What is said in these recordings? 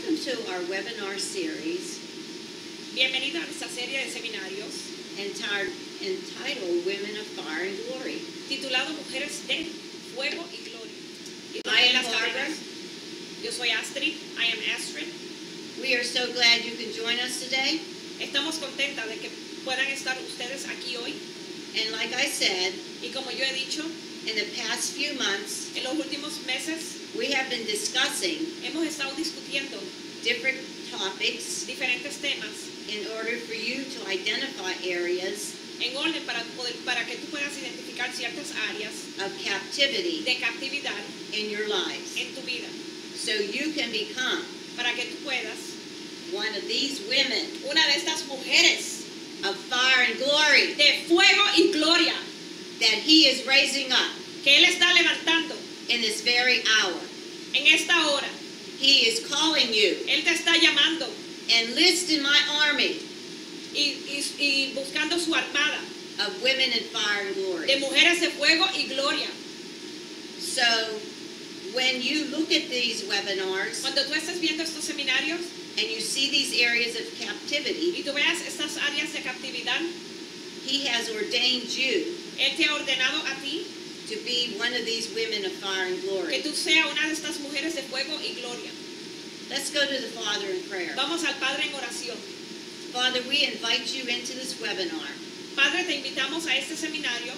Welcome to our webinar series Bienvenido a esta serie de seminarios entitled, entitled Women of Fire and Glory. titulado Mujeres de Fuego y Gloria. I am Barbara. Yo soy Astrid, I am Astrid. We are so glad you can join us today. Estamos contentas de que puedan estar ustedes aquí hoy. And like I said, Y como yo he dicho, in the past few months, en los últimos meses we have been discussing hemos estado discutiendo different topics diferentes temas in order for you to identify areas en orden para, poder, para que tú puedas identificar ciertas áreas of captivity de captividad in your lives. en tu vida, So you can become para que tú puedas, one of these women una de estas mujeres of fire and glory de fuego y gloria that He is raising up. que Él está levantando in this very hour. en esta hora. He is calling you. Él te está llamando Enlist in my army y, y- y buscando su armada of women in fire and glory. de mujeres de fuego y gloria. So when you look at these webinars Cuando tú estés viendo estos seminarios and you see these areas of captivity. y tú veas estas áreas de captividad, He has ordained you Él te ha ordenado a ti to be one of these women of fire and que glory. tú seas una de estas mujeres de fuego y gloria. Let's go to the Father in prayer. Vamos al Padre en oración. Father, we invite you into this webinar Padre, te invitamos a este seminario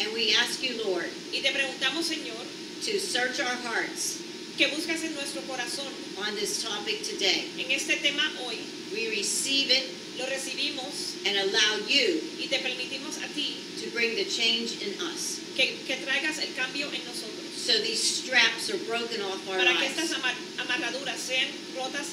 and we ask you, Lord, y te preguntamos, Señor, to search our hearts que buscas en nuestro corazón on this topic today. en este tema hoy. We receive it Lo recibimos and allow you y te permitimos a ti to bring the change in us. que, que traigas el cambio en nosotros. So these straps are broken off our Para que estas amar- amarraduras sean rotas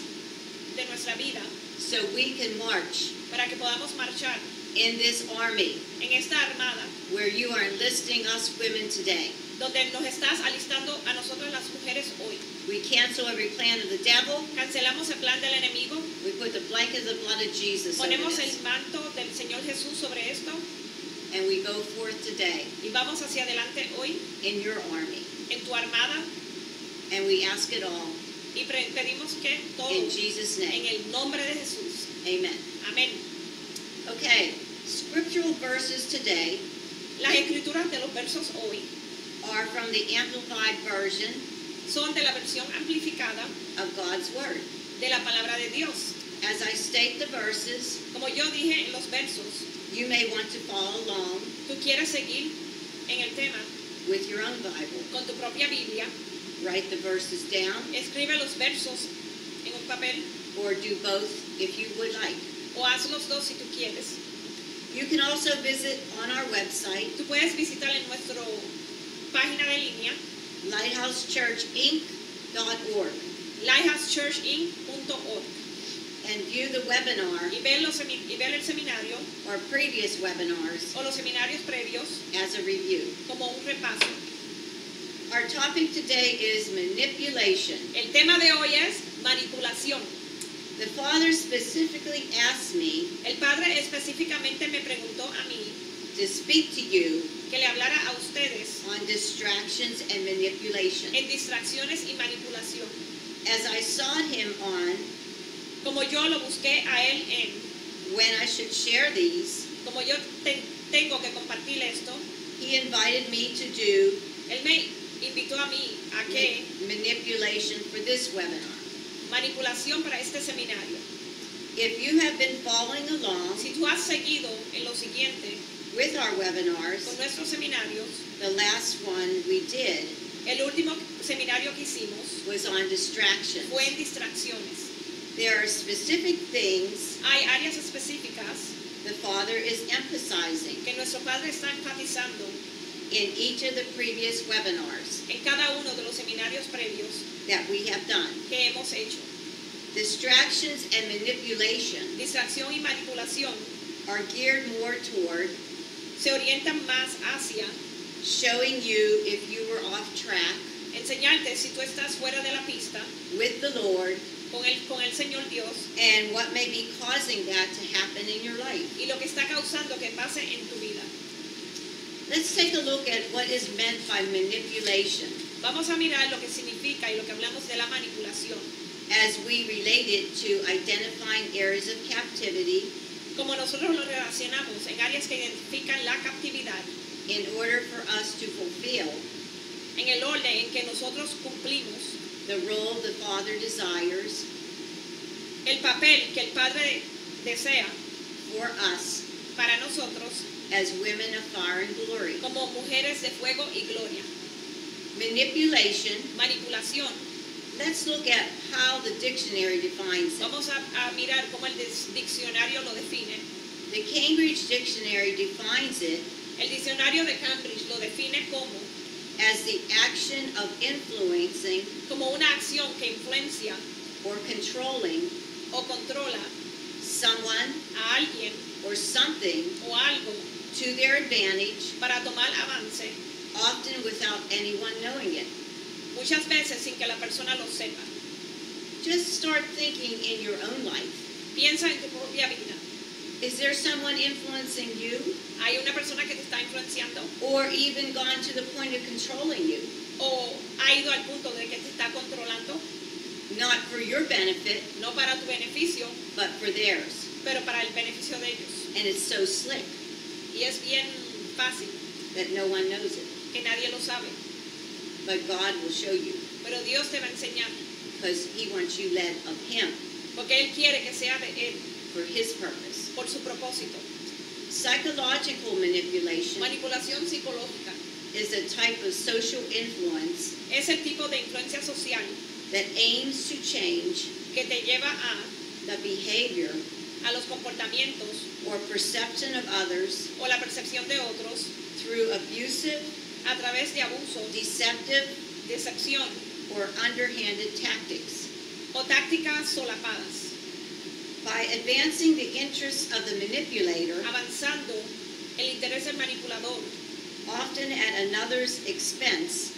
de nuestra vida, So we can march para que podamos marchar in this army en esta armada where you are enlisting us women today. donde nos estás alistando a nosotras las mujeres hoy. We cancel every plan of the devil. Cancelamos el plan del enemigo, We put the blanket of the blood of Jesus ponemos el manto del Señor Jesús sobre esto And we go forth today y vamos hacia adelante hoy in your army. en tu armada And we ask it all y pedimos que todo in Jesus' en name. el nombre de Jesús. Amen. Amén. Okay, scriptural verses today Las escrituras de los versos hoy are from the Amplified Version son de la versión amplificada of God's Word. de la palabra de Dios. As I state the verses, Como yo dije en los versos, you may want to follow along tú quieres seguir en el tema with your own Bible. con tu propia Biblia, Write the verses down escribe los versos en un papel or do both if you would like. o haz los dos si tú quieres. You can also visit on our website, Tú puedes visitar en nuestra página de línea lighthousechurchinc.org, lighthousechurchinc.org and view the webinar y ver, los y ver el seminario or previous webinars o los seminarios previos as a review. como un repaso. Our topic today is manipulation. El tema de hoy es manipulación. The Father specifically asked me El Padre específicamente me preguntó a mí to speak to you que le hablara a ustedes on distractions and manipulation. en distracciones y manipulación. As I saw him on Como yo lo busqué a Él en, when I should share these, como yo te- tengo que compartir esto, he invited me to do Él me invitó a mí a que ma- manipulation for this webinar. manipulación para este seminario. If you have been following along Si tú has seguido en lo siguiente with our con webinars, nuestros seminarios, the last one we did el último seminario que hicimos was on distractions. fue en distracciones. There are specific things Hay áreas específicas the Father is emphasizing que nuestro Padre está enfatizando in each of the previous webinars en cada uno de los seminarios previos that we have done. que hemos hecho. Distractions and manipulation Distracción y manipulación are geared more toward se orientan más hacia showing you if you were off track enseñarte si tú estás fuera de la pista with the Lord con el, con el Señor Dios and what may be causing that to happen in your life. y lo que está causando que pase en tu vida. Let's take a look at what is meant by manipulation. Vamos a mirar lo que significa y lo que hablamos de la manipulación. as we relate it to identifying areas of captivity como nosotros lo relacionamos en áreas que identifican la captividad, in order for us to fulfill en el orden en que nosotros cumplimos the role the Father desires el papel que el Padre desea for us para nosotros as women of fire and glory. como mujeres de fuego y gloria. Manipulation, Manipulación. let's look at how the dictionary defines it. Vamos a, a mirar cómo el diccionario lo define. The Cambridge Dictionary defines it El diccionario de Cambridge lo define como, as the action of influencing como una acción que influencia or controlling o controla someone a alguien or something o algo to their advantage, para tomar avance, often without anyone knowing it. muchas veces sin que la persona lo sepa. Just start thinking in your own life. Piensa en tu propia vida. Is there someone influencing you Hay una persona que te está influenciando or even gone to the point of controlling you? o ha ido al punto de que te está controlando, Not for your benefit, no para tu beneficio, but for theirs. pero para el beneficio de ellos. And it's so slick Y es bien fácil that no one knows it. que nadie lo sabe, But God will show you pero Dios te va a enseñar, because He wants you led of Him porque Él quiere que sea de Él, for His purpose. Por su propósito. Psychological manipulation Manipulación psicológica is a type of social influence es el tipo de influencia social that aims to change que te lleva a, the behavior a los comportamientos or perception of others o la percepción de otros through abusive, a través de abuso, deceptive, decepción or underhanded tactics. o tácticas solapadas, By advancing the interests of the manipulator, avanzando el interés del manipulador often at another's expense,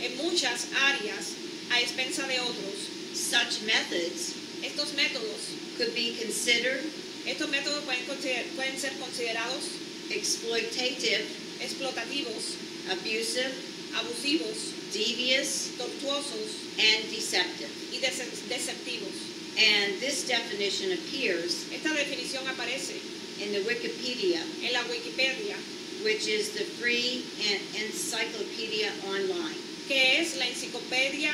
en muchas áreas a expensa de otros. such methods Estos métodos, could be considered estos métodos pueden, consider- pueden ser considerados exploitative, explotativos, abusive, abusivos, devious, tortuosos and deceptive. y dece- deceptivos. And this definition appears Esta definición aparece in the Wikipedia, en la Wikipedia, which is the free en- encyclopedia online. que es la enciclopedia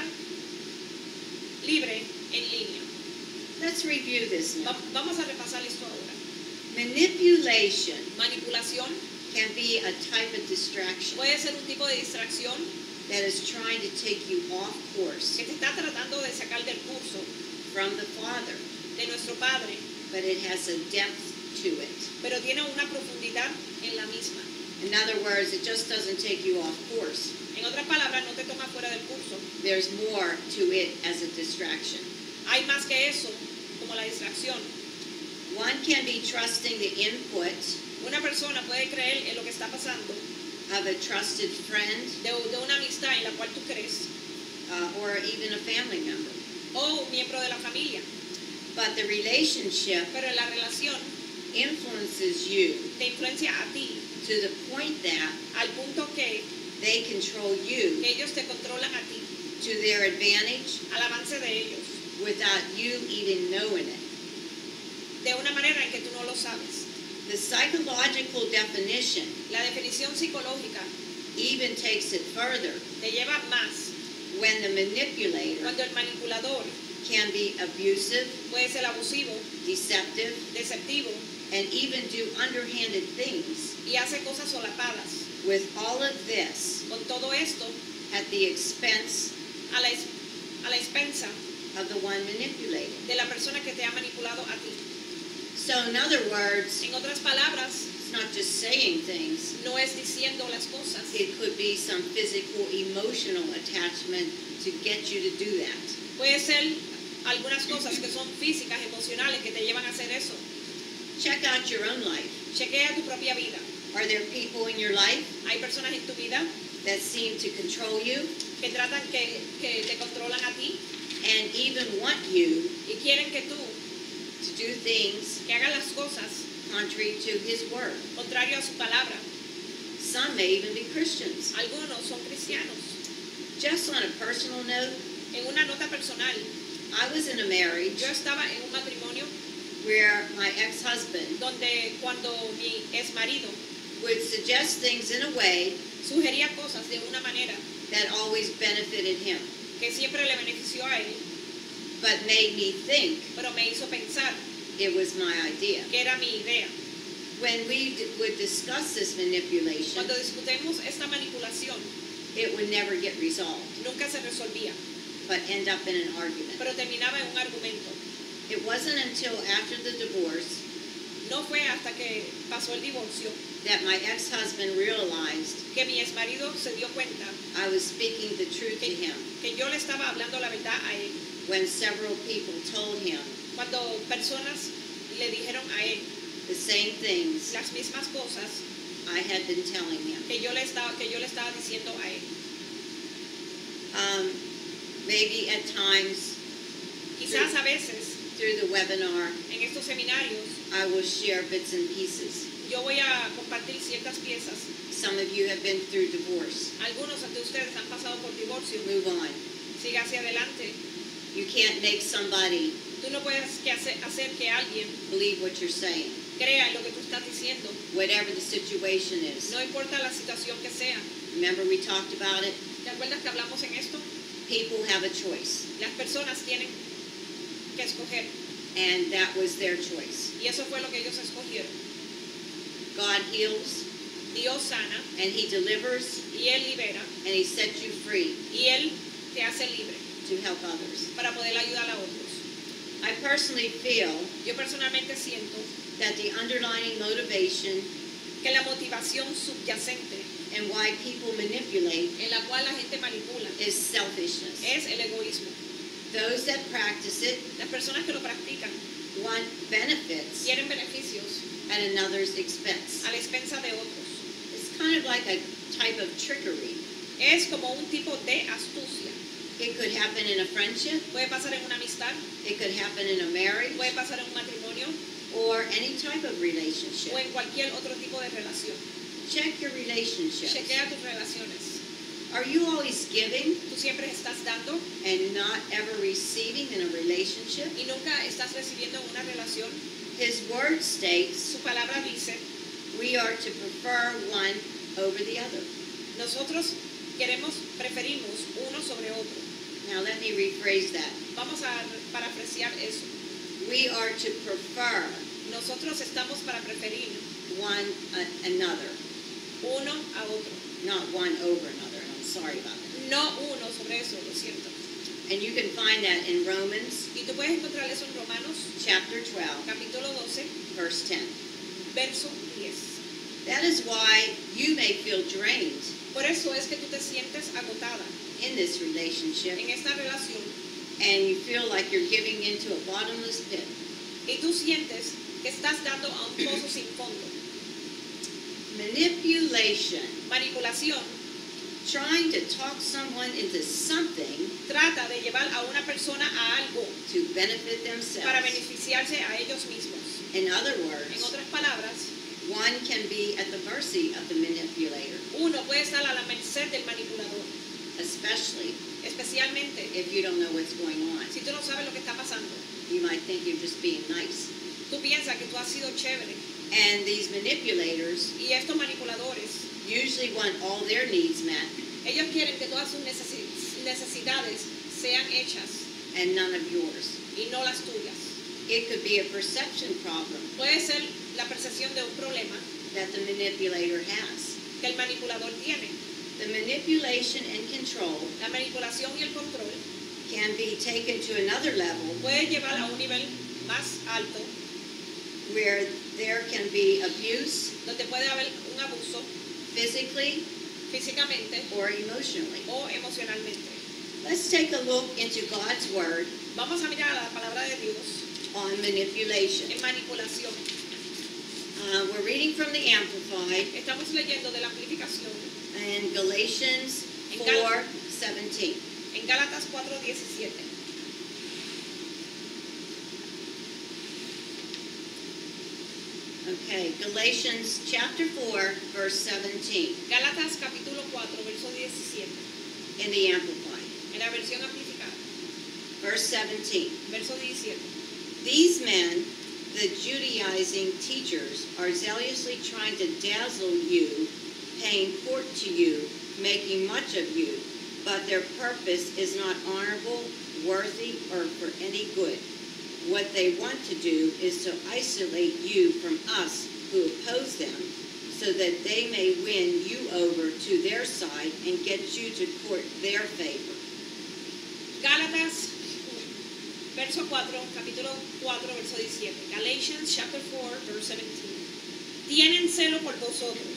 libre en línea. Let's review this now. Va- Vamos a repasar esto ahora. Manipulation Manipulación can be a type of distraction puede ser un tipo de distracción that is trying to take you off course que te está tratando de sacar del curso from the Father, de nuestro Padre, but it has a depth to it. pero tiene una profundidad en la misma. In other words, it just doesn't take you off course. En otras palabras, no te toma fuera del curso. There's more to it as a distraction. Hay más que eso, como la distracción. One can be trusting the input Una persona puede creer en lo que está pasando of a trusted friend de, de una amistad en la cual tú crees, uh, or even a family member. O un miembro de la familia, But the relationship pero la relación influences you te influencia a ti to the point that al punto que, they control you que ellos te controlan a ti, to their advantage al avance de ellos, without you even knowing it. de una manera en que tú no lo sabes. The psychological definition La definición psicológica even takes it further te lleva más when the manipulator cuando el manipulador can be abusive, puede ser abusivo, deceptive, deceptivo and even do underhanded things. y hace cosas solapadas. With all of this Con todo esto, at the expense a la, a la expensa of the one manipulated. de la persona que te ha manipulado a ti. So, in other words, En otras palabras, it's not just saying things, no es diciendo las cosas. it could be some physical, emotional attachment to get you to do that. Puede ser algunas cosas que son físicas, emocionales, que te llevan a hacer eso. Check out your own life. Chequea tu propia vida. Are there people in your life Hay personas en tu vida that seem to control you que tratan que, que te controlan a ti and even want you y quieren que tú to do things que hagas las cosas contrary to His Word? contrario a su palabra. Some may even be Christians. Algunos son cristianos. Just on a personal note, En una nota personal, I was in a marriage Yo estaba en un matrimonio where my ex-husband donde cuando mi ex marido would suggest things in a way sugería cosas de una manera that always benefited him, que siempre le benefició a él, but made me think pero me hizo pensar it was my idea. que era mi idea. When we would discuss this manipulation, Cuando discutimos esta manipulación, it would never get resolved, nunca se resolvía, but end up in an argument. pero terminaba en un argumento. It wasn't until after the divorce No fue hasta que pasó el divorcio that my ex-husband realized que mi se dio cuenta I was speaking the truth to him que yo le estaba hablando la verdad a él. when several people told him Cuando personas le dijeron a él the same things las mismas cosas I had been telling him. que yo le estaba, que yo le estaba diciendo a él. Um, maybe at times Quizás a veces through the webinar, en estos seminarios I will share bits and pieces. yo voy a compartir ciertas piezas. Some of you have been through divorce. Algunos de ustedes han pasado por divorcio. Move on. Siga hacia adelante. You can't make somebody Tú no puedes que hacer, hacer que alguien believe what you're saying, crea lo que tú estás diciendo. whatever the situation is. No importa la situación que sea. Remember we talked about it? ¿Te acuerdas que hablamos en esto? People have a choice, Las personas tienen que escoger. and that was their choice. Y eso fue lo que ellos escogieron. God heals, Dios sana and He delivers, y Él libera and He sets you free y Él te hace libre to help others. para poder ayudar a otros. I personally feel Yo personalmente siento that the underlying motivation que la motivación subyacente and why people manipulate en la cual la gente manipula is selfishness. es el egoísmo. Those that practice it Las personas que lo practican want benefits quieren beneficios at another's expense. a la expensa de otros. It's kind of like a type of trickery. Es como un tipo de astucia. It could happen in a friendship, Puede pasar en una amistad, it could happen in a marriage, puede pasar en un matrimonio or any type of relationship. o en cualquier otro tipo de relación. Check your relationships. Chequea tus relaciones. Are you always giving Tú siempre estás dando and not ever receiving in a relationship? y nunca estás recibiendo en una relación. His word states Su palabra dice, we are to prefer one over the other. nosotros queremos, preferimos uno sobre otro. Now let me rephrase that. Vamos a parafrasear eso. We are to prefer Nosotros estamos para preferir one a- another, uno a otro. not one over another. I'm sorry about that. No uno sobre eso, lo siento. And you can find that in Romans Y tú puedes encontrar eso en Romanos chapter 12, capítulo 12, verse 10. verso 10. That is why you may feel drained Por eso es que tú te sientes agotada in this relationship en esta relación and you feel like you're giving into a bottomless pit. y tú sientes que estás dando a un pozo sin fondo. Manipulation, Manipulación trying to talk someone into something trata de llevar a una persona a algo to benefit para themselves. beneficiarse a ellos mismos. In other En words, otras palabras, one can be at the mercy of the manipulator, uno puede estar a la merced del manipulador, especially especialmente if you don't know what's going on. si tú no sabes lo que está pasando. You might think you're just being nice. Tú piensas que tú has sido chévere And these manipulators y estos manipuladores, usually want all their needs met ellos quieren que todas sus necesi- necesidades sean hechas and none of yours. y no las tuyas. It could be a perception problem Puede ser la percepción de un problema that the manipulator has. que el manipulador tiene. The manipulation and control La manipulación y el control can be taken to another level puede llevar a un nivel más alto where there can be abuse donde puede haber un abuso physically físicamente or emotionally. o emocionalmente. Let's take a look into God's Word Vamos a mirar a la palabra de Dios on manipulation. en manipulación. Uh, we're reading from the Amplified Estamos leyendo de la amplificación and Galatians 4 Gal- 17. en Gálatas 4:17. Okay, Galatians chapter 4, verse 17 Gálatas capítulo 4, verso 17. in the Amplified. En la versión amplificada. Verse 17. verso 17. These men, the Judaizing teachers, are zealously trying to dazzle you, paying court to you, making much of you, but their purpose is not honorable, worthy, or for any good. What they want to do is to isolate you from us who oppose them, so that they may win you over to their side and get you to court their favor. Gálatas, verso 4, capítulo 4, verso 17. Galatians chapter 4, verse 17. Tienen celo por vosotros,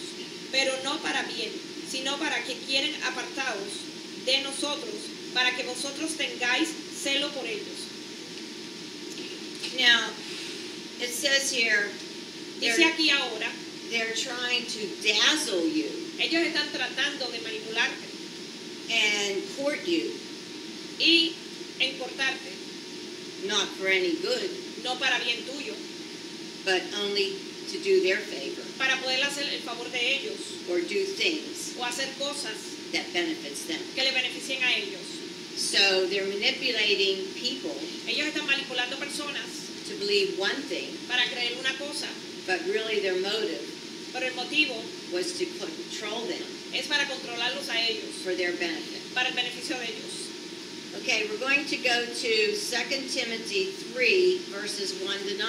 pero no para bien, sino para que quieren apartados de nosotros, para que vosotros tengáis celo por ellos. Now, it says here, Dice aquí ahora, they're trying to dazzle you ellos están tratando de manipularte and court you, y encortarte, not for any good, no para bien tuyo, but only to do their favor para poder hacer el favor de ellos or do things o hacer cosas that benefits them. que le beneficien a ellos. So they're manipulating people Ellos están manipulando personas to believe one thing, para creer una cosa, but really their motive pero el motivo was to control them es para controlarlos a ellos, for their benefit. para el beneficio de ellos. Okay, we're going to go to 2 Timothy 3, verses 1 to 9.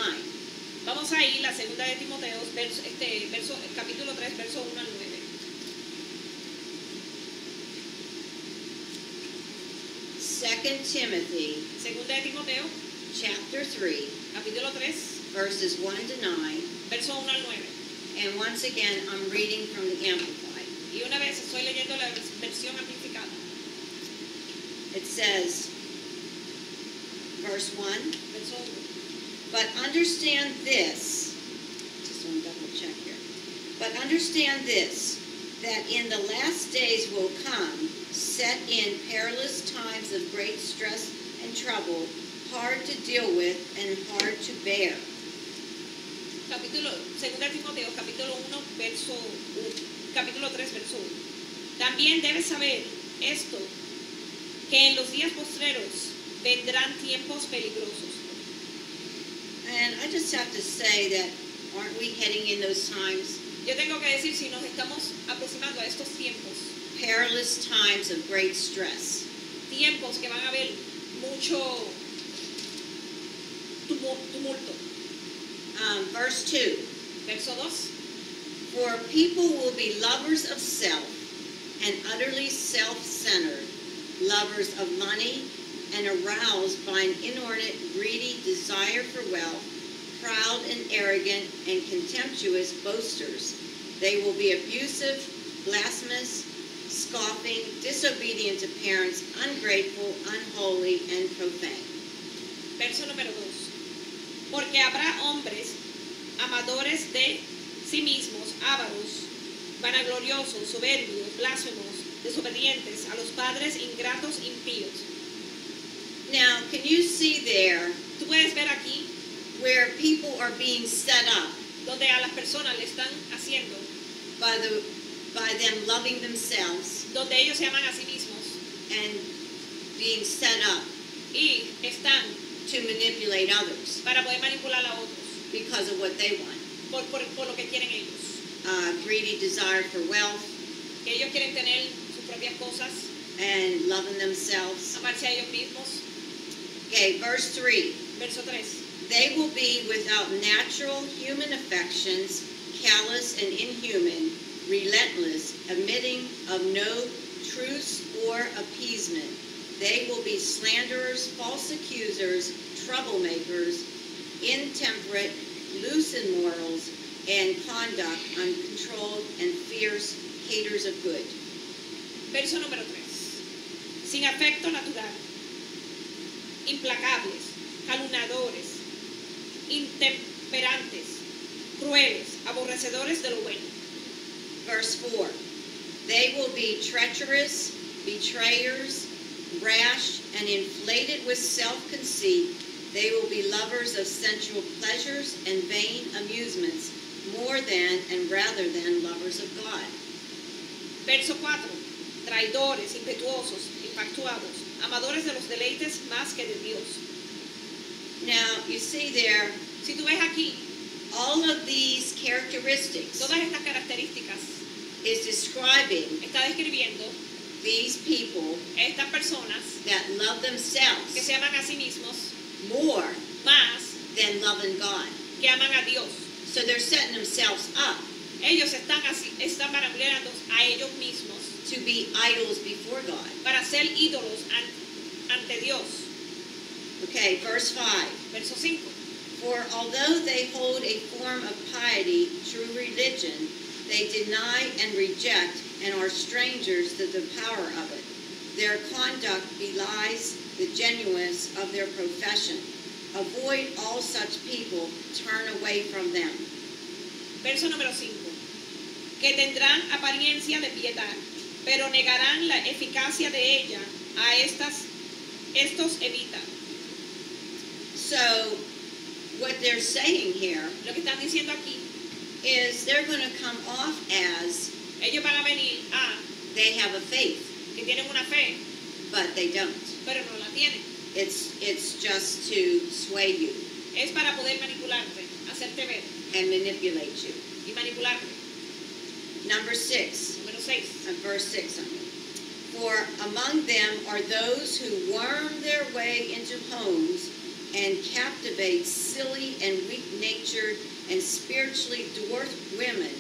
Vamos a ir la segunda de Timoteo, verso, este, verso, capítulo 3, verso 1 al 9. 2 Timothy Segunda de Timoteo, chapter 3, capítulo 3, verses 1 to 9. verso 1 al 9. And once again, I'm reading from the Amplified. Y una vez estoy leyendo la versión amplificada. It says, verse 1, Verso 1. but understand this, just want to double check here, but understand this, that in the last days will come, set in perilous times of great stress and trouble, hard to deal with and hard to bear. Capítulo, segunda Timoteo, capítulo 1, verso 1. Capítulo 3, verso 1. También debes saber esto, que en los días postreros vendrán tiempos peligrosos. And I just have to say that, aren't we heading in those times? Yo tengo que decir, si nos estamos aproximando a estos tiempos, Perilous times of great stress. tiempos que van a haber mucho tumulto. Um, verse 2. Verso 2. For people will be lovers of self and utterly self-centered, lovers of money and aroused by an inordinate, greedy desire for wealth, proud and arrogant and contemptuous boasters. They will be abusive, blasphemous, scoffing, disobedient to parents, ungrateful, unholy, and profane. Verso número 2. Porque habrá hombres amadores de sí mismos, ávaros, vanagloriosos, soberbios, desobedientes a los padres, ingratos, impíos. Now, can you see there Tú puedes ver aquí where people are being set up. Donde a las personas le están haciendo, by the by them loving themselves. Donde ellos se aman a sí mismos. And being set up y están to manipulate others para poder manipular a otros. because of what they want. por, por, por lo que quieren ellos. Uh, greedy desire for wealth Que ellos quieren tener sus propias cosas, and loving themselves. amarse a ellos mismos. Okay, verse 3. Verso 3. They will be without natural human affections, callous and inhuman, relentless, admitting of no truce or appeasement. They will be slanderers, false accusers, troublemakers, intemperate, loose in morals and conduct, uncontrolled and fierce, haters of good. Verso número 3. Sin afecto natural, implacables, calumniadores, intemperantes, crueles, aborrecedores de lo bueno. Verse 4 They will be treacherous, betrayers, rash, and inflated with self conceit. They will be lovers of sensual pleasures and vain amusements, more than and rather than lovers of God. Verso 4. Traidores, impetuosos, infatuados, amadores de los deleites más que de Dios. Now, you see there, Si tú ves aquí, all of these characteristics todas estas características is describing está describiendo these people estas personas that love que themselves se aman a sí mismos more más than loving God. que aman a Dios. So they're setting themselves up Ellos están así, están maravillosos a ellos mismos to be idols before God. para ser ídolos an- ante Dios. Okay, verse 5. Verso 5. For although they hold a form of piety, true religion, they deny and reject and are strangers to the power of it. Their conduct belies the genuineness of their profession. Avoid all such people, turn away from them. Verso número 5. Que tendrán apariencia de piedad, pero negarán la eficacia de ella. A estas, estos evita. So, what they're saying here Lo que están diciendo aquí, is they're going to come off as ellos van a venir a they have a faith, que tienen una fe, but they don't. pero no la tienen. It's, it's just to sway you Es para poder manipularte, hacerte ver and manipulate you. y manipularte. Number six, 6. uh, verse six. For among them are those who worm their way into homes and captivate silly and weak-natured and spiritually dwarfed women,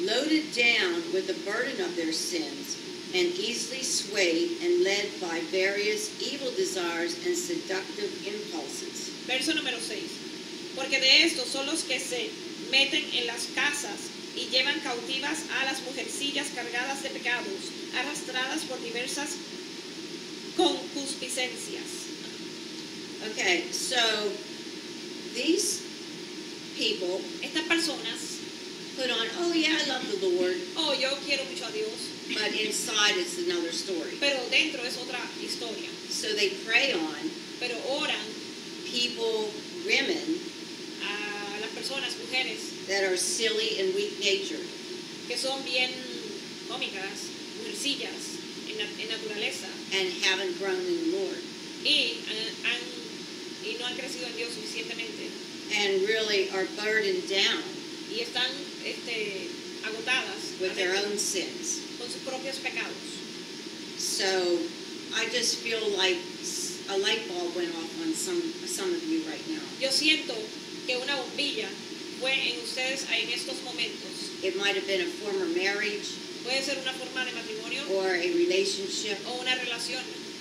loaded down with the burden of their sins, and easily swayed and led by various evil desires and seductive impulses. Verso número 6. Porque de estos son los que se meten en las casas y llevan cautivas a las mujercillas cargadas de pecados, arrastradas por diversas concupiscencias. Okay, so these people Estas personas, put on, oh yeah, I love the Lord, oh, yo quiero mucho a Dios, but inside it's another story. pero dentro es otra historia. So they prey on Pero oran people, women personas, mujeres, that are silly and weak-natured. que son bien cómicas, mujercillas en, en naturaleza and haven't grown in the Lord y, han- han- y no han crecido en Dios suficientemente and really are burdened down y están este, agotadas with their own sins. con sus propios pecados. So I just feel like a light bulb went off on some some of you right now. Yo siento que una bombilla fue en ustedes en estos momentos. It might have been a former marriage Puede ser una forma de matrimonio or a relationship, o una relación.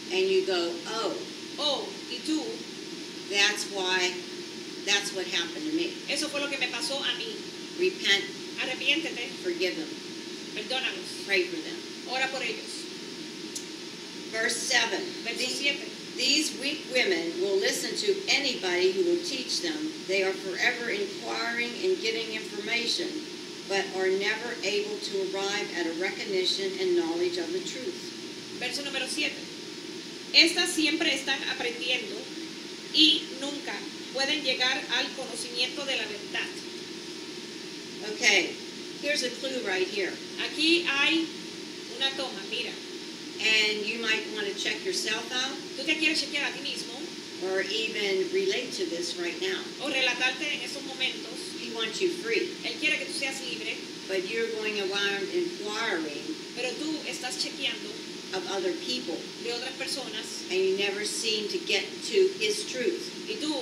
and you go, "Oh, Oh, y tú, that's why. That's what happened to me." eso fue lo que me pasó a mí. Repent, Arrepiéntete, forgive them, perdónalos, pray for them. ora por ellos. Verse seven. Verso These- 7. These weak women will listen to anybody who will teach them. They are forever inquiring and getting information, but are never able to arrive at a recognition and knowledge of the truth. Verso número 7. Estas siempre están aprendiendo y nunca pueden llegar al conocimiento de la verdad. Okay, here's a clue right here. Aquí hay una toma, mira. And you might want to check yourself out Tú te quieres chequear a ti mismo or even relate to this right now. o relatarte en estos momentos. He wants you free, Él quiere que tú seas libre, but you're going around inquiring pero tú estás chequeando of other people de otras personas and you never seem to get to his truth. y tú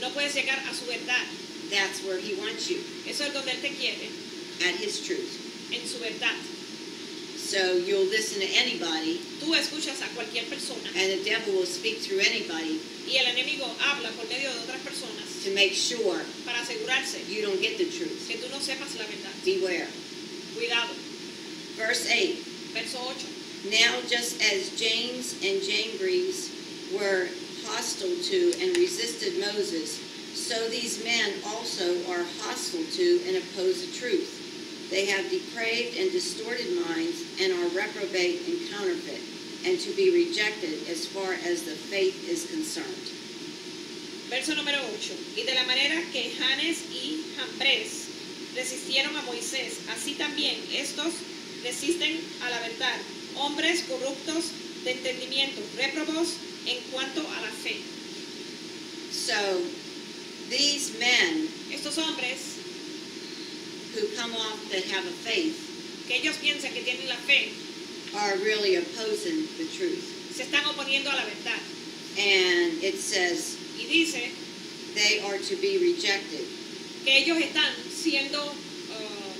no puedes llegar a su verdad. That's where he wants you, Eso es donde Él te quiere, at his truth. en su verdad. So you'll listen to anybody, Tú escuchas a cualquier persona and the devil will speak through anybody y el enemigo habla por medio de otras personas to make sure para asegurarse you don't get the truth. que tú no sepas la verdad. Beware. Cuidado. Verse 8 Verso 8. Now, just as Jannes and Jambres were hostile to and resisted Moses, so these men also are hostile to and oppose the truth. They have depraved and distorted minds and are reprobate and counterfeit, and to be rejected as far as the faith is concerned. Verso número 8. Y de la manera que Janes y Jambres resistieron a Moisés, así también estos resisten a la verdad. Hombres corruptos de entendimiento, réprobos en cuanto a la fe. So these men Estos hombres who come off that have a faith que ellos piensan que tienen la fe are really opposing the truth. se están oponiendo a la verdad. And it says Y dice they are to be rejected. que ellos están siendo ah,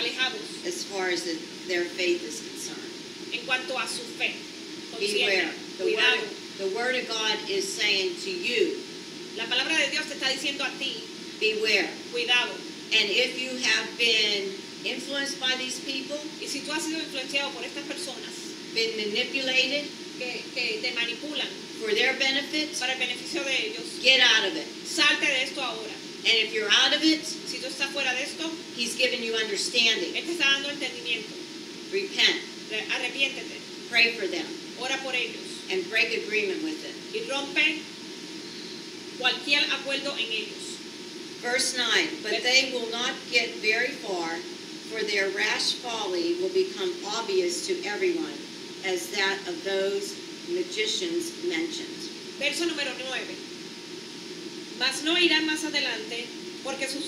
alejados as far as the, their faith is concerned. en cuanto a su fe. Beware. The cuidado. word, the word of God is saying to you, La palabra de Dios te está diciendo a ti, beware. cuidado. And if you have been influenced by these people, Y si tú has sido influenciado por estas personas been manipulated que, que te manipulan for their benefits, para el beneficio de ellos, get out of it. salte de esto ahora. And if you're out of it, Si tú estás fuera de esto, He's giving you understanding. Él te está dando entendimiento. Repent, Re- Arrepiéntete, pray for them, ora por ellos and break agreement with them. y rompe cualquier acuerdo en ellos. Verse 9, but they will not get very far, for their rash folly will become obvious to everyone, as that of those magicians mentioned. Verso número 9. Mas no irán más adelante, porque su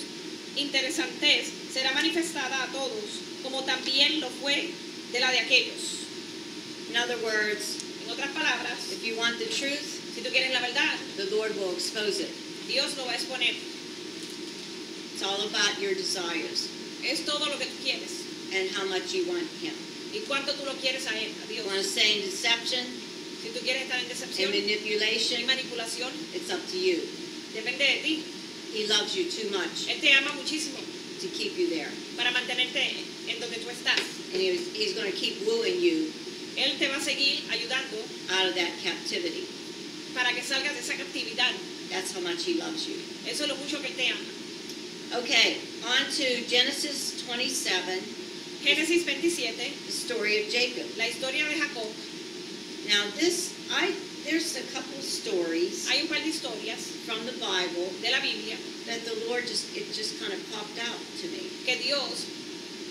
interesantez será manifestada a todos, como también lo fue de la de aquellos. In other words, En otras palabras, if you want the truth, si tú quieres la verdad, the Lord will expose it. Dios lo va a exponer. It's all about your desires Es todo lo que tú quieres and how much you want Him. y cuánto tú lo quieres a Él, a You want to stay in deception Si tú quieres estar en and decepción y manipulation, manipulación, it's up to you. depende de ti. He loves you too much Él te ama muchísimo to keep you there. para mantenerte en donde tú estás. And he was- He's going to keep wooing you Él te va a seguir ayudando out of that captivity. para que salgas de esa captividad. That's how much He loves you. Eso es lo mucho que Él te ama. Okay, on to Genesis 27, Génesis 27, the story of Jacob. la historia de Jacob. Now this, I there's a couple stories Hay un par de historias from the Bible de la Biblia that the Lord just it just kind of popped out to me que Dios,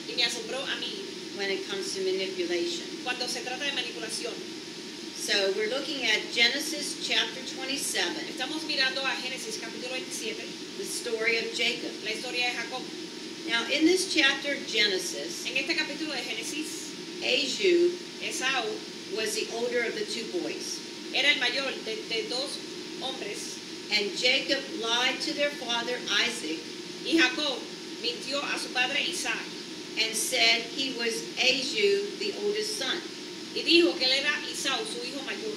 y me asombró a mí, when it comes to manipulation. cuando se trata de manipulación. So we're looking at Genesis chapter 27, Estamos mirando a Génesis capítulo 27, the story of Jacob. la historia de Jacob. Now in this chapter of Genesis, En este capítulo de Génesis, Esau Esaú was the older of the two boys, era el mayor de, de dos hombres and Jacob lied to their father Isaac y Jacob mintió a su padre Isaac and said he was Esau, the oldest son. y dijo que él era Isaú, su hijo mayor.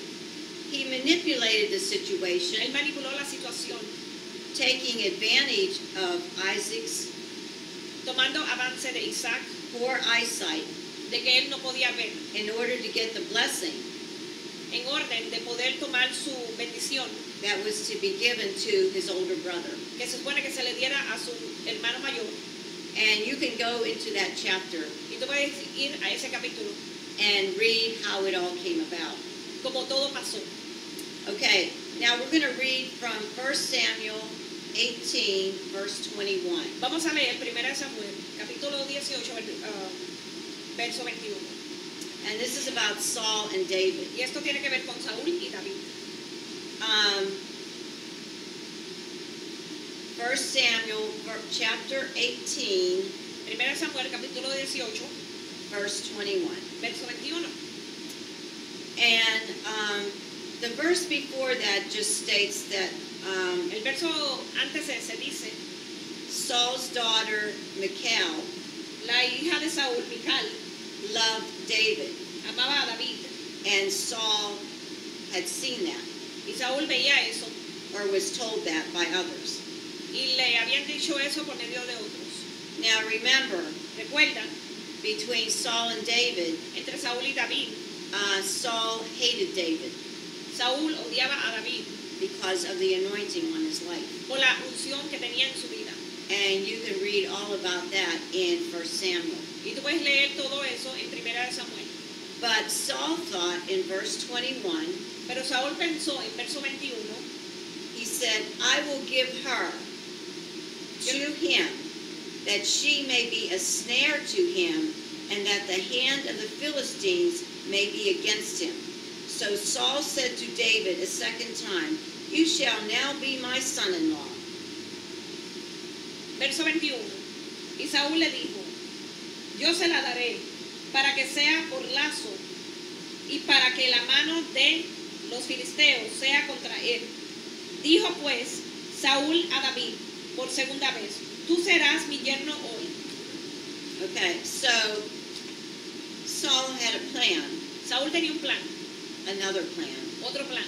He manipulated the situation. Él manipuló la situación, taking advantage of Isaac's tomando avance de Isaac, poor eyesight de que él no podía ver, in order to get the blessing en orden de poder tomar su bendición, that was to be given to his older brother. que se supone que se le diera a su hermano mayor. And you can go into that chapter Y tú puedes ir a ese capítulo, and read how it all came about. como todo pasó. Okay, now we're going to read from 1 Samuel 18, verse 21. Vamos a leer 1 Samuel, capítulo 18, ver- ah, verso 21. And this is about Saul and David. Y esto tiene que ver con Saúl y David. Um, 1 Samuel chapter 18, 1 Samuel, capítulo 18, verse 21. verso 21. And um, the verse before that just states that um, El verso antes se, dice, Saul's daughter Michal la hija de Saúl, Mical, loved David, amaba a David. and Saul had seen that Y Saúl veía eso or was told that by others. y le habían dicho eso por medio de otros. Now remember, Recuerda, between Saul and David, entre Saúl y David, uh, Saul hated David Saúl odiaba a David because of the anointing on his life. por la unción que tenía en su vida. And you can read all about that in 1 Samuel. Y tú puedes leer todo eso en 1 de Samuel. But Saul thought in verse 21, Pero Saúl pensó en verso 21, he said, I will give her to him, that she may be a snare to him and that the hand of the Philistines may be against him. So Saul said to David a second time, You shall now be my son-in-law. Verso 21. Y Saúl le dijo, yo se la daré para que sea por lazo y para que la mano de los filisteos sea contra él. Dijo pues Saúl a David por segunda vez, tú serás mi yerno hoy. Okay, so Saul had a plan, Saúl tenía un plan, another plan, otro plan,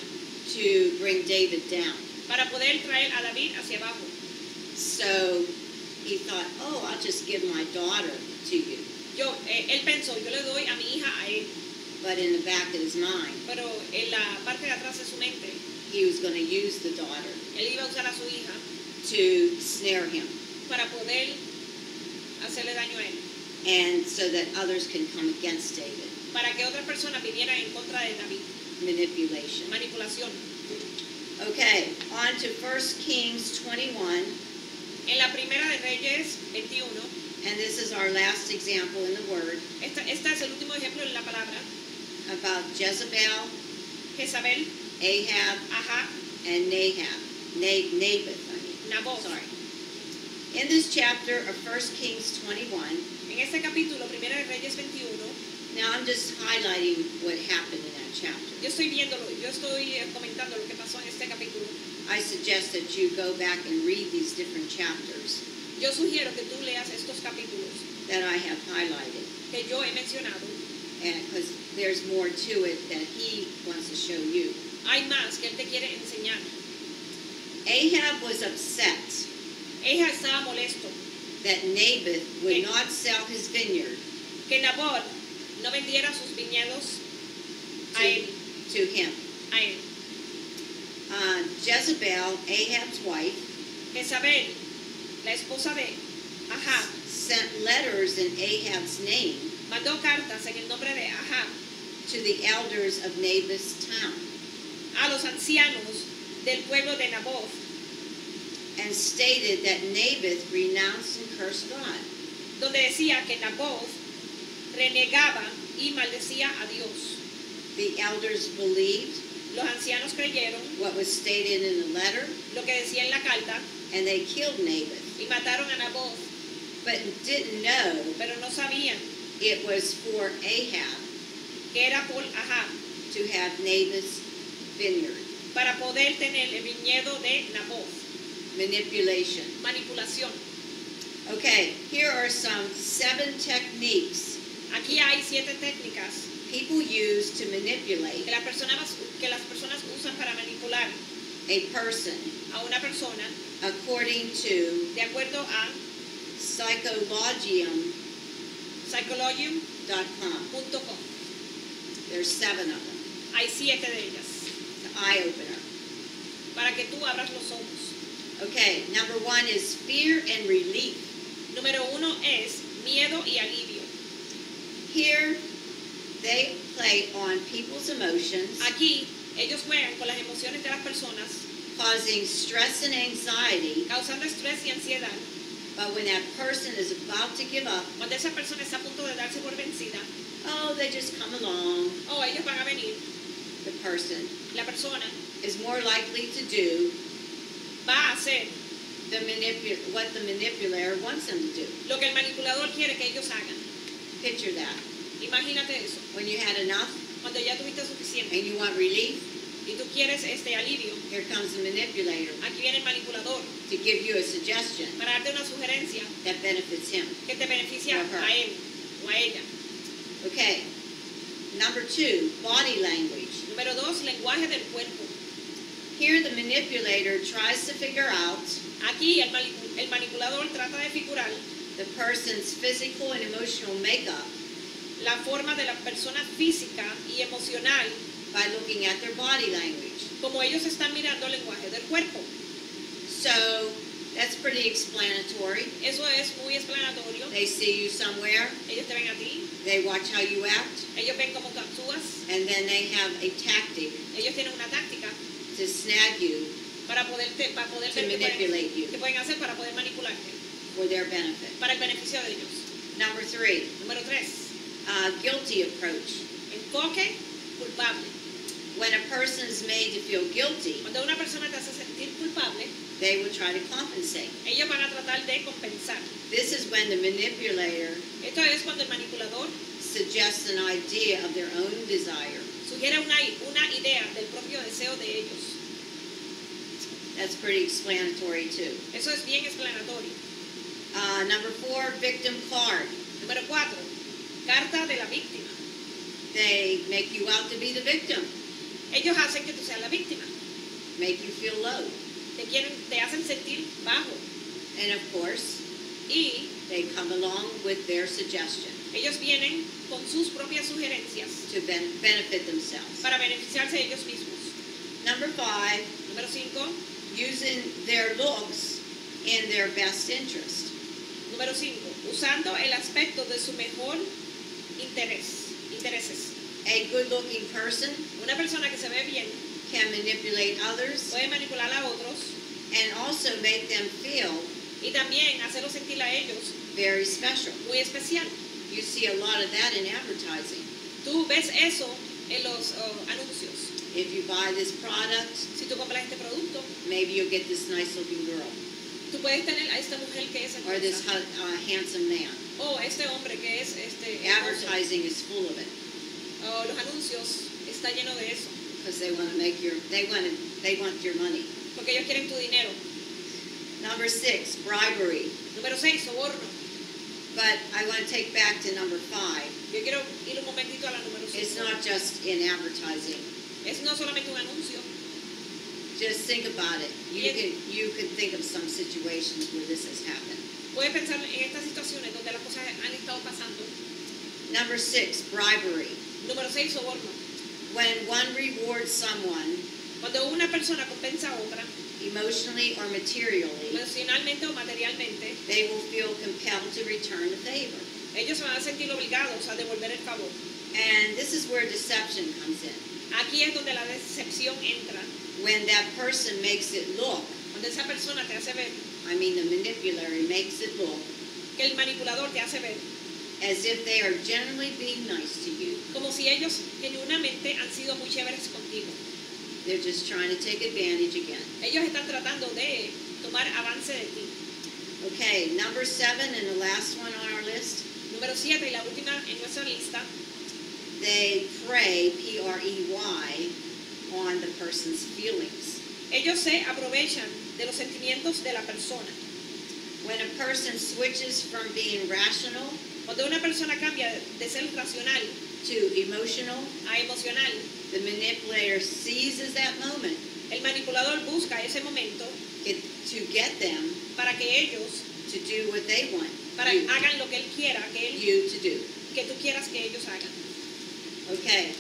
to bring David down. para poder traer a David hacia abajo. So he thought, oh, I'll just give my daughter to you. Yo, eh, él pensó, yo le doy a mi hija a él, But in the back of his mind, pero en la parte de atrás de su mente, he was going to use the daughter él iba a usar a su hija to snare him para poder hacerle daño a él, and so that others can come against David. Para que otras personas vinieran en contra de David. Manipulation. Manipulación. Okay, on to 1 Kings 21, En la primera de Reyes 21, and this is our last example in the Word esta, esta es el último ejemplo en la palabra, about Jezebel, Jezabel, Ahab, Ahab, and Nahab. Na- Naboth, I mean. Naboth. Sorry. In this chapter of 1 Kings 21, En este capítulo, primera de Reyes 21, now I'm just highlighting what happened in that chapter. yo estoy viéndolo, yo estoy eh, comentando lo que pasó en este capítulo. I suggest that you go back and read these different chapters Yo sugiero que tú leas estos capítulos that I have highlighted, que yo he mencionado. because there's more to it that he wants to show you. Hay más que él te quiere enseñar. Ahab was upset Ella estaba molesto that Naboth would Okay. not sell his vineyard que Nabot no vendiera sus viñedos a él, to, to him. a él. Uh, Jezebel, Ahab's wife, Jezabel, la esposa de Ahab, sent letters in Ahab's name mandó cartas en el nombre de Ahab to the elders of Naboth's town a los ancianos del pueblo de Naboth and stated that Naboth renounced and cursed God. donde decía que Naboth renegaba y maldecía a Dios. The elders believed Los ancianos creyeron what was stated in the letter lo que decía en la carta and they killed Naboth, y mataron a Naboth, but didn't know pero no sabían it was for Ahab que era por Ahab to have Naboth's vineyard. para poder tener el viñedo de Naboth. Manipulation. Manipulación. Okay, here are some seven techniques Aquí hay siete técnicas people use to manipulate que las personas, que las personas usan para manipular a person a una persona according to de acuerdo a psychologium.com. psychologium.com. There's seven of them. Hay siete de ellas an eye opener. para que tú abras los ojos. Okay, number one is fear and relief. Número uno es miedo y alivio. Here, they play on people's emotions, Aquí ellos juegan con las emociones de las personas, causing stress and anxiety. causando estrés y ansiedad. But when that person is about to give up, Cuando esa persona está a punto de darse por vencida, oh, they just come along. o ellos van a venir, The person la persona is more likely to do va a hacer the manipu- what the manipulator wants them to do. lo que el manipulador quiere que ellos hagan. Picture that. Imagínate eso. When you had enough Cuando ya tuviste suficiente and you want relief, y tú quieres este alivio, here comes the manipulator aquí viene el manipulador to give you a suggestion para darte una sugerencia that benefits him. que te beneficia a él o a ella. Okay. Number two, body language. Número dos, lenguaje del cuerpo. Here, the manipulator tries to figure out Aquí el, el manipulador trata de figurar the person's physical and emotional makeup la forma de la persona física y emocional by looking at their body language. como ellos están mirando el lenguaje del cuerpo. So, that's pretty explanatory. Eso es muy explanatorio. They see you somewhere, Ellos te ven a ti, they watch how you act, ellos ven cómo actúas, and then they have a tactic ellos tienen una táctica to snag you para poderte, para poder to qué pueden, manipulate you qué pueden hacer para poder manipularte, for their benefit. para el beneficio de ellos. Number three, Número tres, uh, guilty approach. Enfoque culpable. When a person is made to feel guilty, Cuando una persona te hace sentir culpable, they will try to compensate. ellos van a tratar de compensar. This is when the manipulator Esto es cuando el manipulador suggests an idea of their own desire. sugiere una, una idea del propio deseo de ellos. That's pretty explanatory too. Eso es bien explanatorio. Uh, number four, victim card. Número cuatro, carta de la víctima. They make you out to be the victim, Ellos hacen que tú seas la víctima. make you feel low. Te, quieren, te hacen sentir bajo. And of course, Y they come along with their suggestion ellos vienen con sus propias sugerencias to ben- benefit themselves. para beneficiarse de ellos mismos. Number five, Número cinco, using their looks in their best interest. Número cinco, usando el aspecto de su mejor interés, intereses. A good looking person Una persona que se ve bien can manipulate others puede manipular a otros and also make them feel y también hacerlos sentir a ellos very special. muy especial. You see a lot of that in advertising. Tú ves eso en los oh, anuncios. If you buy this product, Si tú compras este producto, maybe you'll get this nice looking girl tú puedes tener a esta mujer que es or this uh, handsome man. o este hombre que es este. Advertising is full of it O los anuncios está lleno de eso, because they want to make your they want to they want your money. porque ellos quieren tu dinero. Number six, bribery. Número 6, soborno. But I want to take back to number five. Yo quiero ir un momentito a la número 5. It's not just in advertising. Es no solamente un anuncio. Just think about it. You can you can think of some situations where this has happened. Puedes pensar en estas situaciones donde las cosas han estado pasando. Number six, bribery. Número 6, soborno. When one rewards someone Cuando una persona compensa a otra, emotionally or materially, emocionalmente o materialmente, they will feel compelled to return the favor. ellos se van a sentir obligados a devolver el favor. And this is where deception comes in. Aquí es donde la decepción entra. When that person makes it look, Cuando esa persona te hace ver, I mean the manipulator makes it look que el manipulador te hace ver, as if they are generally being nice to you. como si ellos genuinamente han sido muy chéveres contigo. They're just trying to take advantage again. Ellos están tratando de tomar avance de ti. Okay, number seven and the last one on our list. Número 7 y la última en nuestra lista, They prey, P R E Y, on the person's feelings. ellos se aprovechan de los sentimientos de la persona. When a person switches from being rational Cuando una persona cambia de ser racional to emotional, a emocional, the manipulator seizes that moment el manipulador busca ese momento get, to get them para que ellos to do what they want para you, hagan lo que él quiera que, él, you to do. que tú quieras que ellos hagan. Okay.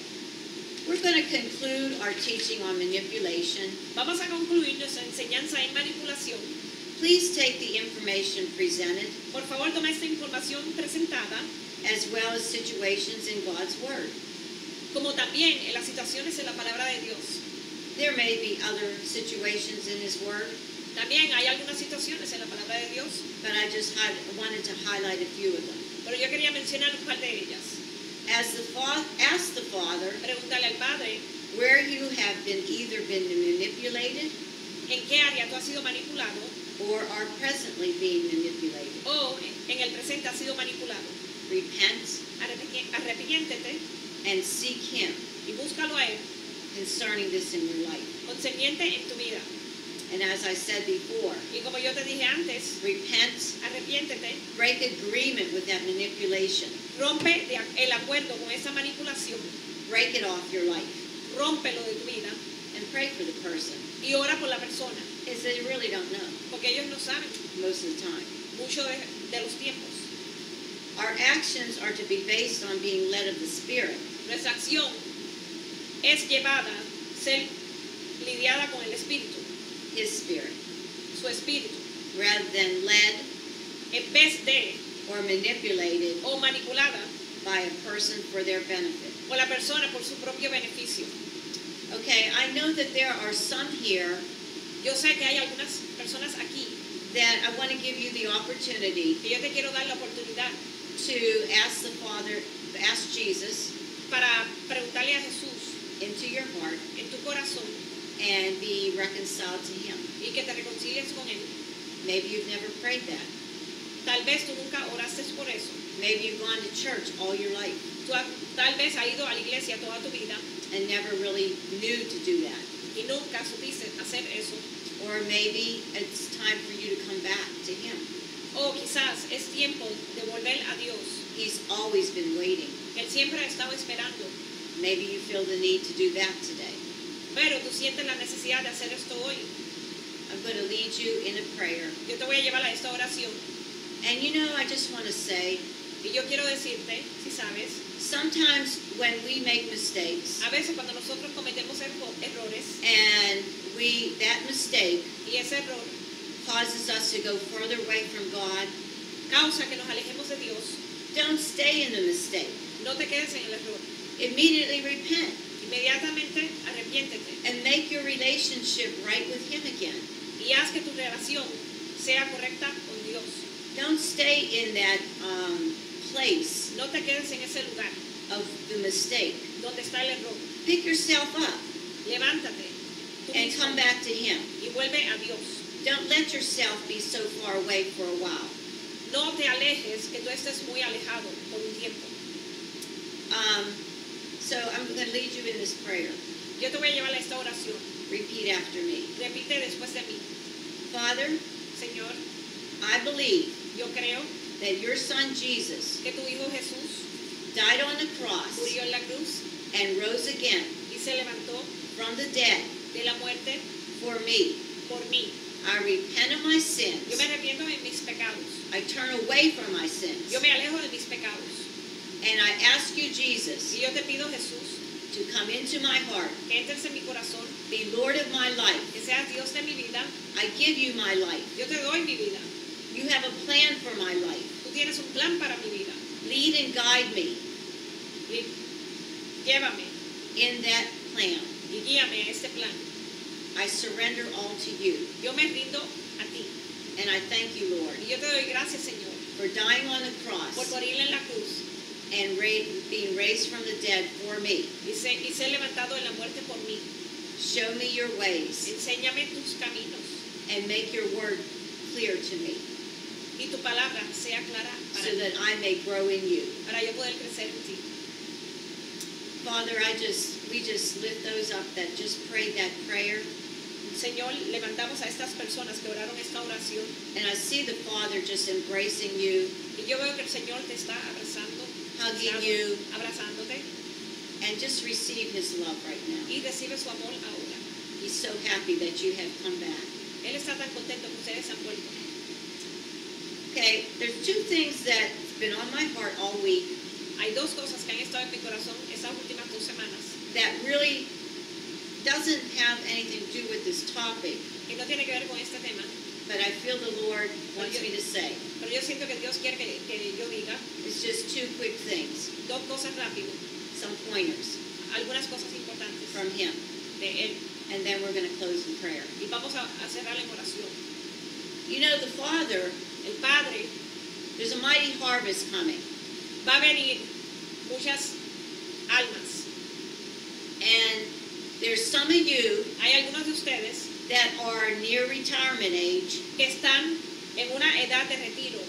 We're going to conclude our teaching on manipulation. Vamos a concluir nuestra enseñanza en manipulación. Please take the information presented Por favor, toma esta información presentada, as well as situations in God's Word. como también en las situaciones en la palabra de Dios. There may be other situations in His Word, También hay algunas situaciones en la palabra de Dios, but I just wanted to highlight a few of them. pero yo quería mencionar un par de ellas. As the fa- ask the Father al Padre where you have been either been manipulated en qué área tú has sido manipulado or are presently being manipulated. o en el presente has sido manipulado. Repent Arrepi- Arrepiéntete and seek Him y búscalo a Él concerning this in your life. concerniente en tu vida. And as I said before, Y como yo te dije antes, repent, arrepiéntete, break agreement with that manipulation, rompe el acuerdo con esa manipulación, break it off your life, rómpelo de tu vida. And pray for the person. y ora por la persona, Because they really don't know. Porque ellos no saben. Most of the time. mucho de, de los tiempos. Our actions are to be based on being led of the Spirit. Nuestra acción es llevada, ser lidiada con el Espíritu, His Spirit, su Espíritu, rather than led en vez de or manipulated o manipulada by a person for their benefit. por la persona por su propio beneficio. Okay, I know that there are some here Yo sé que hay algunas personas aquí that I want to give you the opportunity que yo te quiero dar la oportunidad to ask the Father ask Jesus para preguntarle a Jesús into your heart en tu corazón and be reconciled to Him. y que te reconcilies con Él. Maybe you've never prayed that. Tal vez tú nunca oraste por eso. Maybe you've gone to church all your life Tú ha- tal vez has ido a la iglesia toda tu vida and never really knew to do that. y nunca supiste hacer eso. Or maybe it's time for you to come back to Him. O quizás es tiempo de volver a Dios. He's always been waiting. Él siempre ha estado esperando, Maybe you feel the need to do that today. pero tú sientes la necesidad de hacer esto hoy. I'm going to lead you in a prayer. Yo te voy a llevar a esta oración And you know, I just want to say, y yo quiero decirte, si sabes, sometimes when we make mistakes a veces cuando nosotros cometemos erro- errores and we that mistake y ese error causes us to go further away from God, causa que nos alejemos de Dios, don't stay in the mistake. no te quedes en el error. Immediately repent Inmediatamente arrepiéntete and make your relationship right with Him again. y haz que tu relación sea correcta con. Don't stay in that um, place No te quedes en ese lugar of the mistake. donde está el error. Pick yourself up Levántate and come back to Him. y vuelve a Dios. Don't let yourself be so far away for a while. No te alejes, que tú estés muy alejado por un tiempo. Um, so I'm going to lead you in this prayer. Yo te voy a llevar a esta oración. Repeat after me. Repite después de mí. Father, Señor, I believe yo creo that your son Jesus que tu Hijo Jesús died on the cross murió en la cruz and rose again y se levantó from the dead de la muerte for me. por mí. I repent of my sins. Yo me arrepiento de mis pecados. I turn away from my sins. Yo me alejo de mis pecados. And I ask you, Jesus, Y yo te pido, Jesús, to come into my heart, que entres en mi corazón, be Lord of my life. que seas Dios de mi vida. I give you my life. Yo te doy mi vida. You have a plan for my life. Tú tienes un plan para mi vida. Lead and guide me llévame in that plan. y guíame a este plan. I surrender all to you. Yo me rindo a ti. And I thank you, Lord, Y yo te doy gracias, Señor, for dying on the cross. por morir en la cruz and ra- being raised from the dead for me. y ser, y ser levantado en la muerte por mí. Show me your ways Enséñame tus caminos and make your word clear to me y tu palabra sea clara para, so that I may grow in you. para yo poder crecer en ti. Father, I just we just lift those up that just prayed that prayer. Señor, levantamos a estas personas que oraron esta oración And I see the Father just embracing you, y yo veo que el Señor te está abrazando, hugging está you, abrazándote and just receive his love right now. y recibe su amor ahora. He's so happy that you have come back. Él está tan contento que ustedes han vuelto. Okay, there's two things that's been on my heart all week. Hay dos cosas que han estado en mi corazón estas últimas dos semanas. That really doesn't have anything to do with this topic, y no tiene que ver con este tema, but I feel the Lord wants me to say. pero yo siento que Dios quiere que, que yo diga. It's just two quick things, dos cosas rápido, some pointers algunas cosas importantes. from Him, de Él. And then we're going to close in prayer. y vamos a, a cerrar en oración. You know, the Father, El Padre there's a mighty harvest coming, va a venir muchas almas. and there's some of you Hay algunos de ustedes that are near retirement age que están en una edad de retiro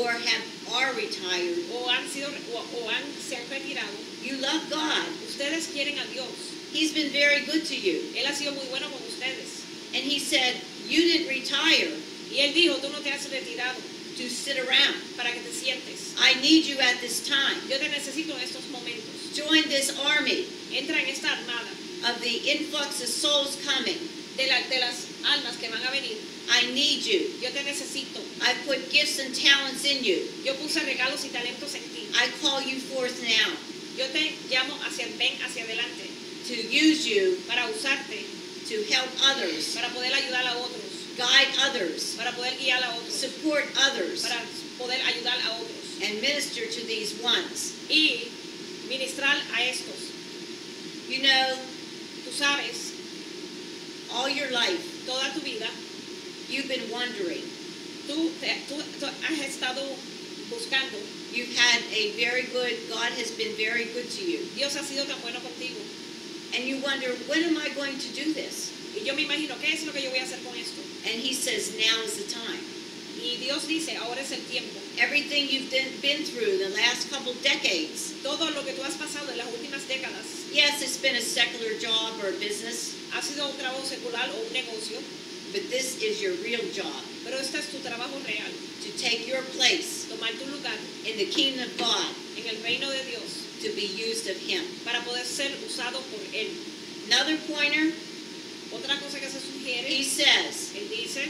or have are retired. o han sido o, o han, se han retirado. You love God. Ustedes quieren a Dios. He's been very good to you. Él ha sido muy bueno con ustedes. And he said, You didn't retire Y Él dijo, tú no te has retirado to sit around. para que te sientes. I need you at this time. Yo te necesito en estos momentos. Join this army Entra en esta armada of the influx of souls coming. de, la- de las almas que van a venir. I need you. Yo te necesito. I put gifts and talents in you. Yo puse regalos y talentos en ti. I call you forth now Yo te llamo hacia ven hacia adelante to use you para usarte, to help others, para poder ayudar a otros, guide others, para poder guiar a otros, support others, para poder ayudar a otros and minister to these ones. y ministrar a estos. You know, Tú sabes, all your life, toda tu vida, you've been wondering, tú, tú- tú has estado buscando. You've had a very good, God has been very good to you. Dios ha sido tan bueno contigo. And you wonder, when am I going to do this? Y yo me imagino, ¿qué es lo que yo voy a hacer con esto? And he says, now is the time. Y Dios dice, ahora es el tiempo. Everything you've been been through the last couple decades. Todo lo que tú has pasado en las últimas décadas Yes, it's been a secular job or a business, ha sido un trabajo secular o un negocio, but this is your real job. pero este es tu trabajo real. To take your place Tomar tu lugar in the kingdom of God, en el reino de Dios to be used of him. para poder ser usado por Él. Another pointer, Otra cosa que se he says, Él dice,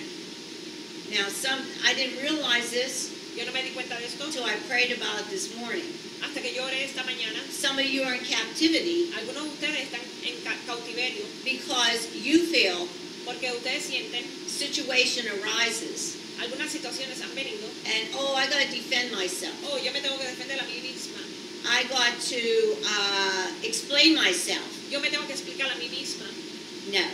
now some, I didn't realize this yo no me di cuenta de esto until I prayed about it this morning. hasta que yo oré esta mañana. Some of you are in captivity Algunos de ustedes están en ca- cautiverio because you feel porque ustedes sienten situation arises algunas situaciones han venido. and oh, I got to defend myself. Oh, yo me tengo que defender a mí misma. I got to uh, explain myself. Yo me tengo que explicar a mí misma. No.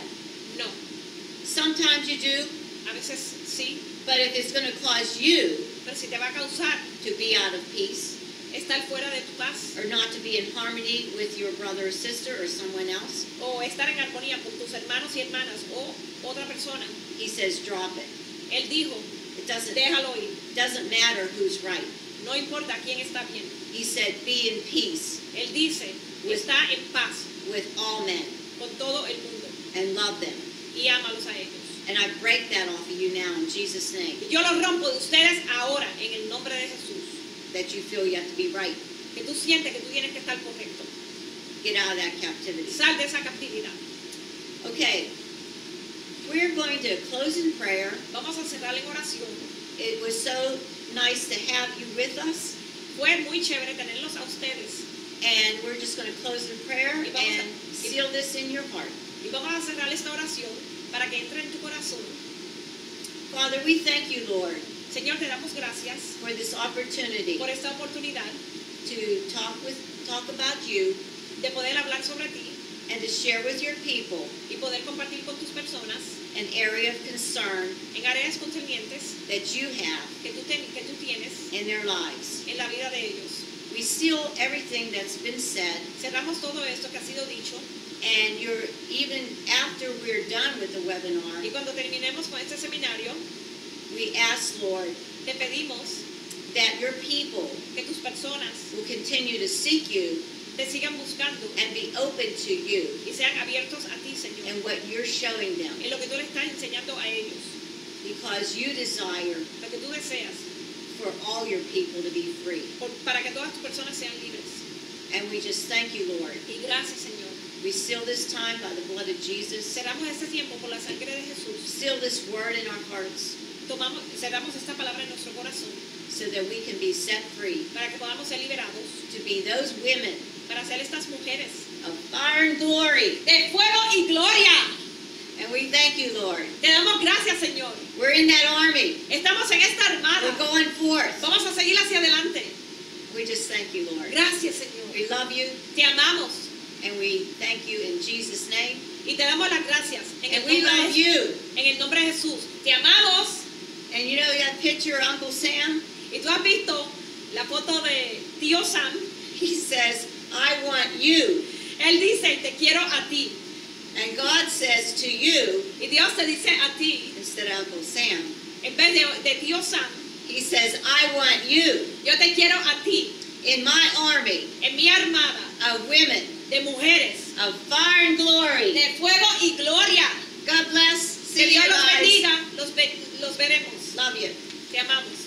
Sometimes you do, A veces sí, but if it's going to cause you pero si te va a causar to be out of peace estar fuera de tu paz or not to be in harmony with your brother or sister or someone else, o estar en armonía con tus hermanos y hermanas o otra persona, he says drop it. Él dijo, It doesn't déjalo ir. doesn't matter who's right. No importa quién está bien. He said be in peace Él dice, está en paz with all men con todo el mundo and love them. Y ámalos a ellos. And I break that off of you now in Jesus' name. Y yo lo rompo de ustedes ahora en el nombre de Jesús. That you feel you have to be right. Que tú sientes que tú tienes que estar correcto. Get out of that captivity. Sal de esa captividad. Okay. We're going to close in prayer. Vamos a cerrar en oración. It was so nice to have you with us. Fue muy chévere tenerlos a ustedes. And we're just going to close in prayer Y vamos a- and seal this in your heart. Y vamos a cerrar esta oración para que entre en tu corazón. Father, we thank you, Lord, Señor, te damos gracias for this opportunity por esta oportunidad to talk with talk about you de poder hablar sobre ti and to share with your people y poder compartir con tus personas an area of concern en áreas concernientes that you have que tú, ten- que tú tienes in their lives. en la vida de ellos. We seal everything that's been said, Cerramos todo esto que ha sido dicho and you're even after we're done with the webinar, y cuando terminemos con este seminario, we ask, Lord, te pedimos that your people que tus personas will continue to seek you te sigan buscando and be open to you y sean abiertos a ti, Señor, and what you're showing them en lo que tú le estás enseñando a ellos, because you desire lo que tú deseas, for all your people to be free. por- para que todas tus personas sean libres. And we just thank you, Lord. Y gracias. We seal this time by the blood of Jesus. Cerramos este tiempo por la sangre de Jesús. Seal this word in our hearts Tomamos, cerramos esta palabra en nuestro corazón so that we can be set free para que podamos ser liberados, to be those women para ser estas mujeres of fire and glory. de fuego y gloria. And we thank you, Lord. Te damos gracias, Señor. We're in that army. Estamos en esta armada. We're going forth. Vamos a seguir hacia adelante. We just thank you, Lord. Gracias, Señor. We love you Te amamos and we thank you in Jesus' name. y te damos las gracias en el And we nombre love you. en el nombre de Jesús. Te amamos. And you know that picture of Uncle Sam? Y tú has visto la foto de tío Sam. He says, I want you. Él dice, te quiero a ti. And God says to you, Y Dios te dice a ti, instead of Uncle Sam, en vez de, de tío Sam, He says, I want you yo te quiero a ti, in my army en mi armada of women de mujeres, of fire and glory. de fuego y gloria. God bless. Que Dios los bendiga, los, los veremos. Love you. Te amamos.